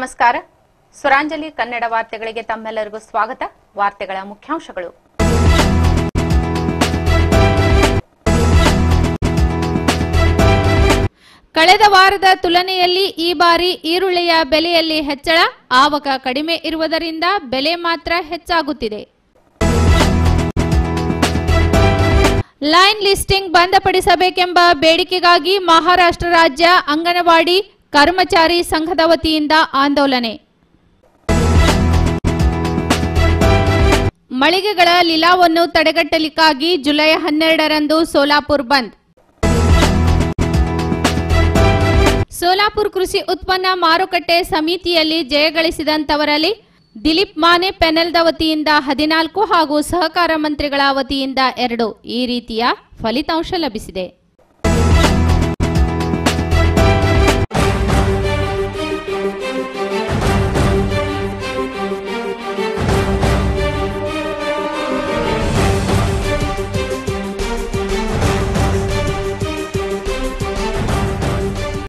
ನಮಸ್ಕಾರ. ಸ್ವರಾಂಜಲಿ ಕನ್ನಡ ವಾರ್ತೆಗಳಿಗೆ ತಮ್ಮೆಲ್ಲರಿಗೂ ಸ್ವಾಗತ. ವಾರ್ತೆಗಳ ಮುಖ್ಯಾಂಶಗಳು. ಕಳೆದ ವಾರದ ತುಲನೆಯಲ್ಲಿ ಈ ಬಾರಿ ಈರುಳ್ಳಿಯ ಬೆಲೆಯಲ್ಲಿ ಹೆಚ್ಚಳ, ಆವಕ ಕಡಿಮೆ ಇರುವುದರಿಂದ ಬೆಲೆ ಮಾತ್ರ ಹೆಚ್ಚಾಗುತ್ತಿದೆ. ಲೈನ್ ಲಿಸ್ಟಿಂಗ್ ಬಂದಪಡಿಸಬೇಕೆಂಬ ಬೇಡಿಕೆಗಾಗಿ ಮಹಾರಾಷ್ಟ್ರ ರಾಜ್ಯ ಅಂಗನವಾಡಿ ಕರ್ಮಚಾರಿ ಸಂಘದ ವತಿಯಿಂದ ಆಂದೋಲನೆ. ಮಳಿಗೆಗಳ ಲೀಲಾವನ್ನು ತಡೆಗಟ್ಟಲಿಕ್ಕಾಗಿ ಜುಲೈ ಹನ್ನೆರಡರಂದು ಸೋಲಾಪುರ್ ಬಂದ್. ಸೋಲಾಪುರ್ ಕೃಷಿ ಉತ್ಪನ್ನ ಮಾರುಕಟ್ಟೆ ಸಮಿತಿಯಲ್ಲಿ ಜಯಗಳಿಸಿದಂತವರಲ್ಲಿ ದಿಲೀಪ್ ಮಾನೆ ಪೆನೆಲ್ದ ವತಿಯಿಂದ ಹದಿನಾಲ್ಕು ಹಾಗೂ ಸಹಕಾರ ಮಂತ್ರಿಗಳ ವತಿಯಿಂದ ಎರಡು. ಈ ರೀತಿಯ ಫಲಿತಾಂಶ ಲಭಿಸಿದೆ.